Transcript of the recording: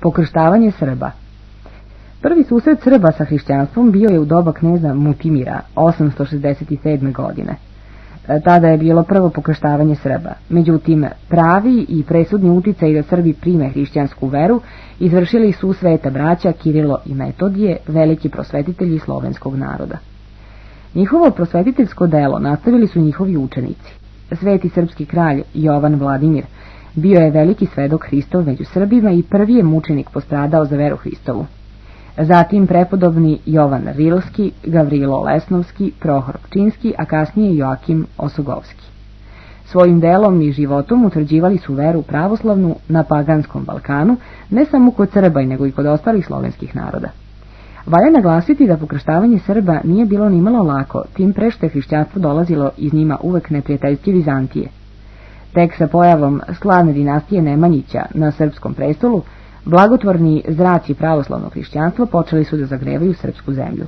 Pokrštavanje Srba Prvi susret Srba sa hrišćanstvom bio je u doba kneza Mutimira, 867. godine. E, tada je bilo prvo pokrštavanje Srba. Međutim, pravi i presudni uticaj da Srbi prime hrišćansku veru izvršili su sveta braća Kirilo i Metodije, veliki prosvetitelji slovenskog naroda. Njihovo prosvetiteljsko delo nastavili su njihovi učenici. Sveti srpski kralj Jovan Vladimir bio je veliki svedok Hristov među Srbima i prvi je mučenik postradao za veru Hristovu. Zatim prepodobni Jovan Rilski, Gavrilo Lesnovski, Prohor Pčinski, a kasnije Joakim Osogovski. Svojim delom i životom utvrđivali su veru pravoslavnu na paganskom Balkanu, ne samo kod Srba, nego i kod ostalih slovenskih naroda. Valja naglasiti da pokrštavanje Srba nije bilo nimalo lako, tim pre što je hrišćanstvo dolazilo iz njima uvek neprijateljske Vizantije. Tek sa pojavom slavne dinastije Nemanjića na srpskom prestolu, blagotvorni zraci pravoslavnog hrišćanstva počeli su da zagrevaju srpsku zemlju.